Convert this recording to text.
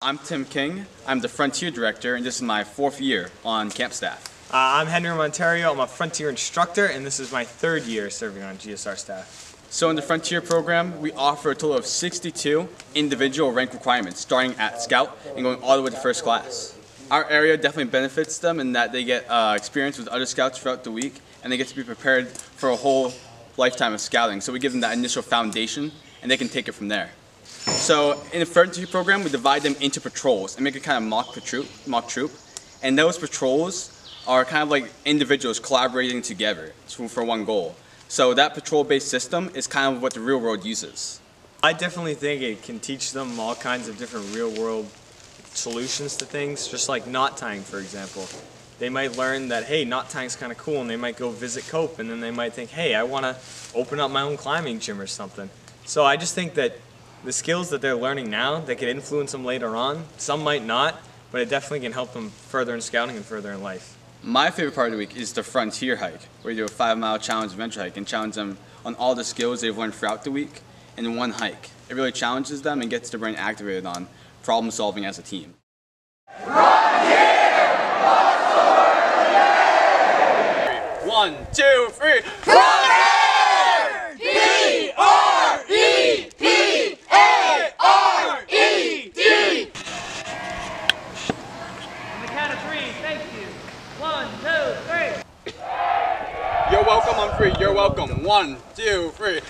I'm Tim King. I'm the Frontier Director, and this is my fourth year on camp staff. Uh, I'm Henry Monterio. I'm a Frontier instructor, and this is my third year serving on GSR staff. So in the Frontier program, we offer a total of 62 individual rank requirements, starting at Scout and going all the way to first class. Our area definitely benefits them in that they get uh, experience with other scouts throughout the week, and they get to be prepared for a whole lifetime of scouting. So we give them that initial foundation, and they can take it from there. So in the Frontier program, we divide them into patrols and make a kind of mock troop, mock troop, and those patrols are kind of like individuals collaborating together for one goal. So that patrol-based system is kind of what the real world uses. I definitely think it can teach them all kinds of different real world solutions to things, just like knot tying, for example. They might learn that, hey, knot tying is kind of cool, and they might go visit COPE, and then they might think, hey, I want to open up my own climbing gym or something. So I just think that the skills that they're learning now, that could influence them later on. Some might not, but it definitely can help them further in scouting and further in life. My favorite part of the week is the Frontier hike, where you do a five mile challenge adventure hike and challenge them on all the skills they've learned throughout the week in one hike. It really challenges them and gets their brain activated on problem solving as a team. Frontier! One, two, three. On the count of three, thank you. One, two, three. You're welcome I'm free. You're welcome. One, two, three.